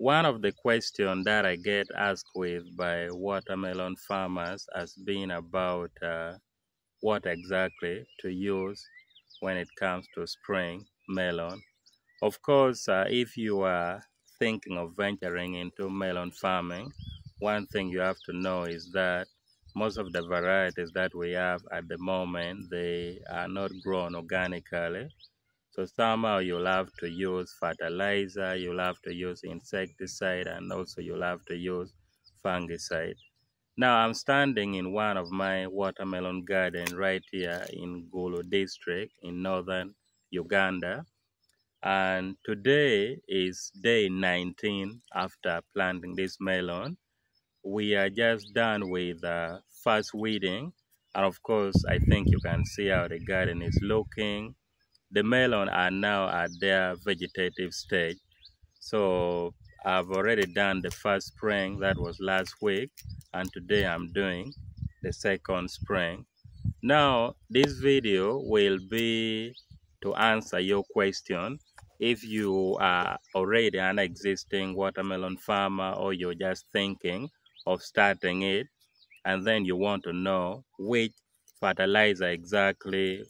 one of the questions that I get asked with by watermelon farmers has been about uh, what exactly to use when it comes to spraying melon. Of course, uh, if you are thinking of venturing into melon farming, one thing you have to know is that most of the varieties that we have at the moment, they are not grown organically. So somehow you'll have to use fertilizer, you'll have to use insecticide, and also you'll have to use fungicide. Now I'm standing in one of my watermelon garden right here in Gulu district in northern Uganda. And today is day 19 after planting this melon. We are just done with the first weeding. And of course, I think you can see how the garden is looking. The melon are now at their vegetative stage. So I've already done the first spraying that was last week and today I'm doing the second spraying. Now this video will be to answer your question if you are already an existing watermelon farmer or you're just thinking of starting it and then you want to know which fertilizer exactly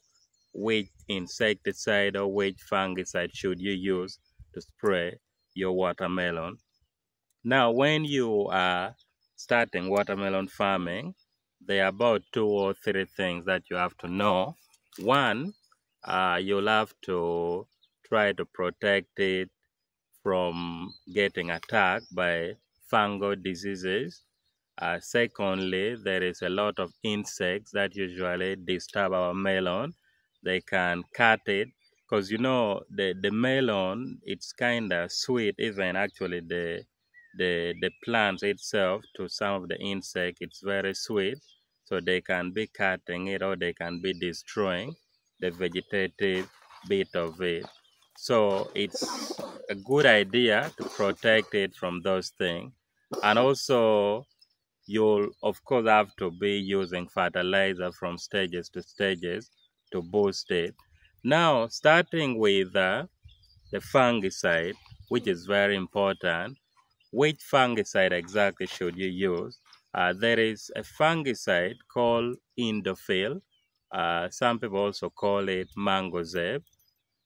which insecticide or which fungicide should you use to spray your watermelon. Now, when you are starting watermelon farming, there are about two or three things that you have to know. One, uh, you'll have to try to protect it from getting attacked by fungal diseases. Uh, secondly, there is a lot of insects that usually disturb our melon. They can cut it because you know the the melon it's kind of sweet even actually the the the plant itself to some of the insect it's very sweet. So they can be cutting it or they can be destroying the vegetative bit of it. So it's a good idea to protect it from those things and also you'll of course have to be using fertilizer from stages to stages to boost it now, starting with uh, the fungicide, which is very important, which fungicide exactly should you use? Uh, there is a fungicide called Indofil. Uh, some people also call it Mancozeb.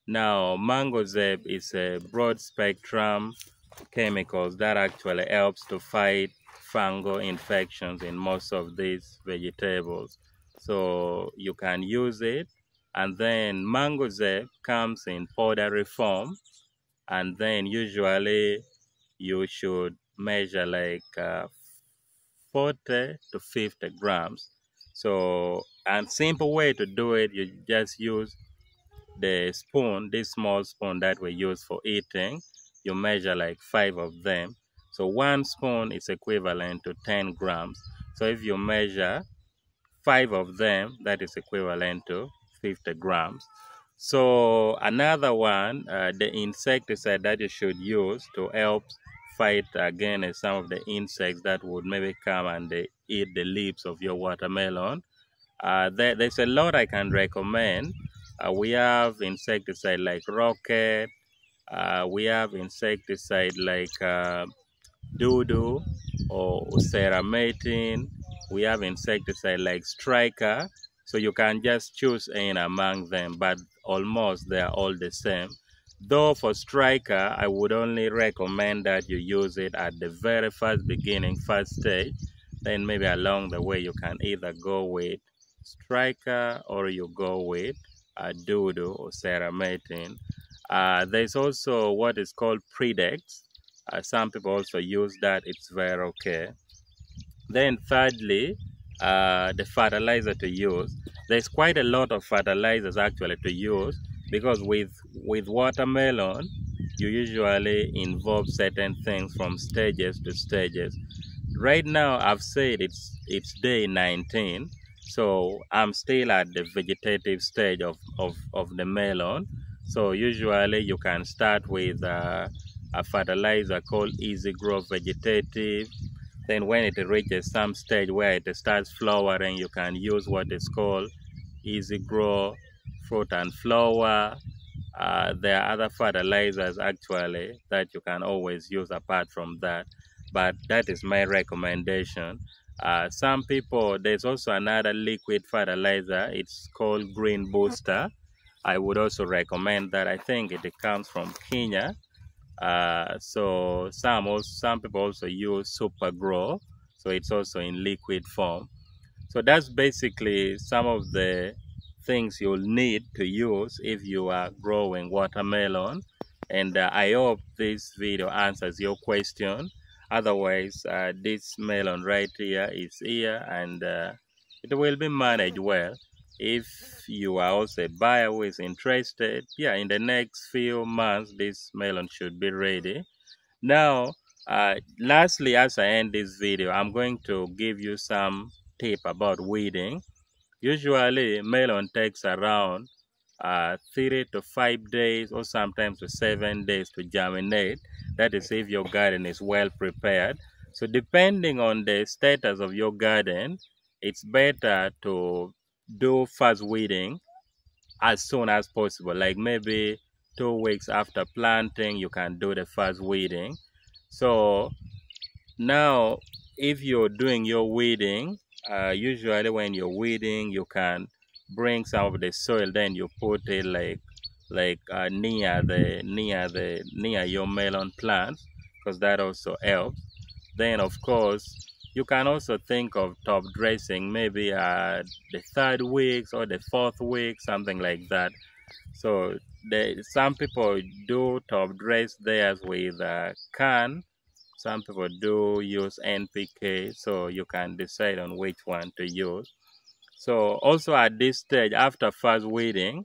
Now, Mancozeb is a broad spectrum chemicals that actually helps to fight fungal infections in most of these vegetables. So you can use it and then Mancozeb comes in powdery form and then usually you should measure like uh, 40 to 50 grams. So and simple way to do it you just use the spoon this small spoon that we use for eating. You measure like five of them. So one spoon is equivalent to 10 grams. So if you measure five of them that is equivalent to 50 grams. So another one, uh, the insecticide that you should use to help fight against some of the insects that would maybe come and eat the leaves of your watermelon. Uh, there, there's a lot I can recommend. Uh, we have insecticide like rocket. Uh, we have insecticide like uh, Dudu or Ceramatin. We have insecticide like Striker. So you can just choose in among them, but almost they are all the same. Though for striker, I would only recommend that you use it at the very first beginning, first stage. Then maybe along the way, you can either go with striker or you go with uh, Dudu or Ceramatin. Uh, there's also what is called Predex. Uh, some people also use that. It's very okay. Then thirdly, uh, the fertilizer to use. There's quite a lot of fertilizers actually to use because with with watermelon you usually involve certain things from stages to stages. Right now I've said it's it's day 19 so I'm still at the vegetative stage of, of, of the melon. So usually you can start with uh, a fertilizer called Easy Grow Vegetative then when it reaches some stage where it starts flowering, you can use what is called easy grow fruit and flower. uh, there are other fertilizers actually that you can always use apart from that but that is my recommendation. Uh, some people there's also another liquid fertilizer. It's called green booster. I would also recommend that. I think it comes from kenya uh, so some also, some people also use super grow so it's also in liquid form so that's basically some of the things you'll need to use if you are growing watermelon. And uh, I hope this video answers your question. Otherwise, uh, this melon right here is here and uh, it will be managed well. If you are also a buyer who is interested, yeah, in the next few months, this melon should be ready. Now, uh, lastly, as I end this video, I'm going to give you some tip about weeding. Usually, melon takes around uh, three to five days or sometimes to seven days to germinate. That is if your garden is well prepared. So depending on the status of your garden, it's better to do fast weeding as soon as possible. Like maybe two weeks after planting, you can do the fast weeding. So now if you're doing your weeding, uh, usually when you're weeding you can bring some of the soil then you put it like like uh, near the near the near your melon plants because that also helps then of course you can also think of top dressing maybe uh, the third week or the fourth week something like that so some people do top dress theirs with a can some people do use NPK, so you can decide on which one to use. So also at this stage, after first weeding,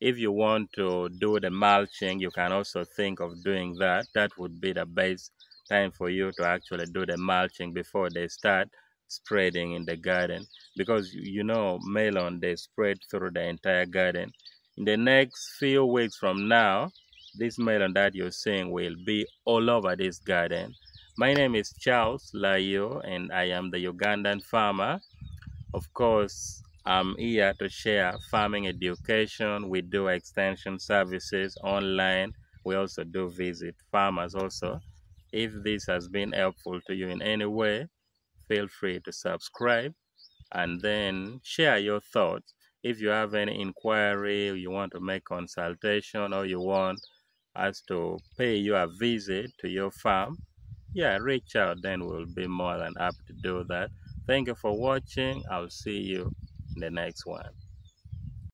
if you want to do the mulching, you can also think of doing that. That would be the best time for you to actually do the mulching before they start spreading in the garden because you know melon they spread through the entire garden in the next few weeks from now this melon that you're seeing will be all over this garden my name is Charles Layoo and I am the Ugandan farmer. Of course, I'm here to share farming education. We do extension services online. We also do visit farmers also. If this has been helpful to you in any way, feel free to subscribe and then share your thoughts. If you have any inquiry, you want to make consultation or you want us to pay you a visit to your farm, yeah reach out then we'll be more than happy to do that. Thank you for watching. I'll see you in the next one